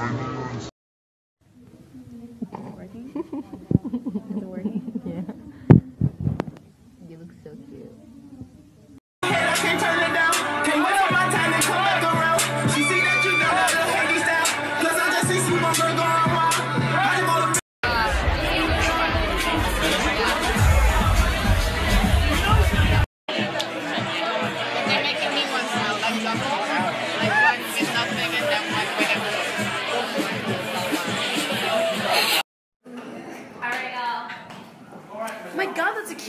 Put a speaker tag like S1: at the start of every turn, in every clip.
S1: You look so
S2: going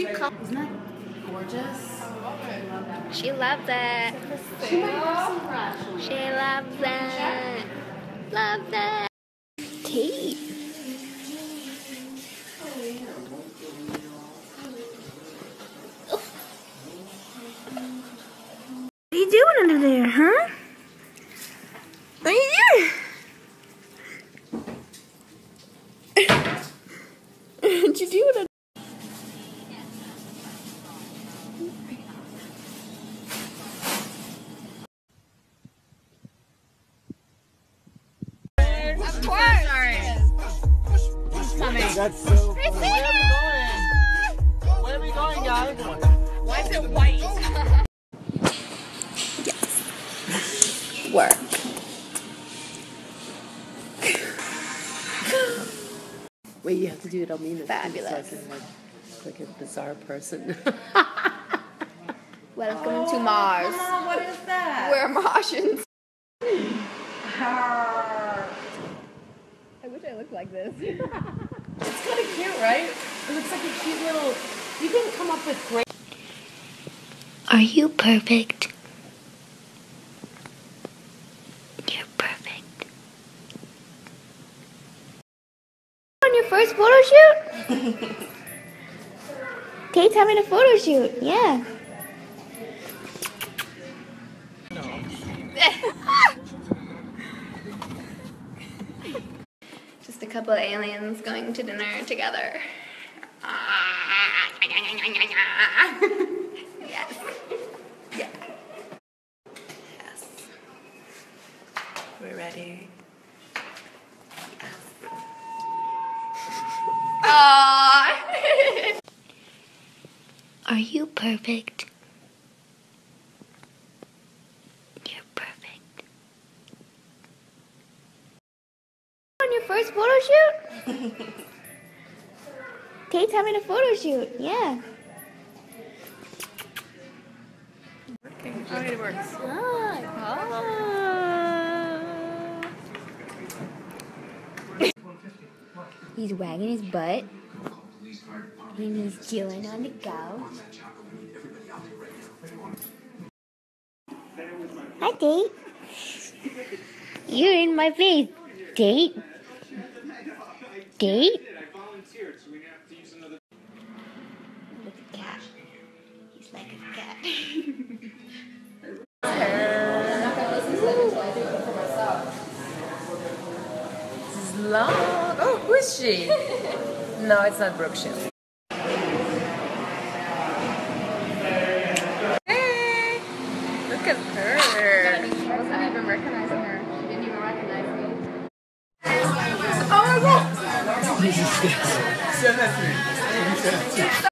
S1: god, that's a cute color. Isn't that gorgeous?
S3: She loves it.
S1: She might have some brush.
S3: She loves it. Loves it. Tate. What are you doing under there, huh? What are you doing? what you doing
S4: Of course. Sorry.
S2: That's so Where are we going? Where are we going, guys?
S4: Why is it white?
S3: Work.
S5: Wait, you have to do it on me. this
S3: Fabulous.
S5: So I can, like, like a bizarre person.
S3: Welcome to Mars.
S1: what is that?
S3: We're Martians.
S1: I wish I looked like this.
S5: it's kind of cute, right? It looks like a cute little. You can come up with great.
S3: Are you perfect? You're perfect. On your first photo shoot? Tate's having a photo shoot, yeah. Couple of aliens going to dinner together. yes. Yeah. Yes.
S5: We're ready.
S3: Aww. Are you perfect? On your first photo shoot? Tate's having a photo shoot, yeah.
S4: Oh, it works. Oh.
S3: He's wagging his butt. And he's chilling on the go. Hi, Tate. You're in my face. Tate. Tate. Look at the cat. He's like a cat.
S5: This is long. Oh, who is she? no, it's not Brooke Shields.
S2: Send that to me.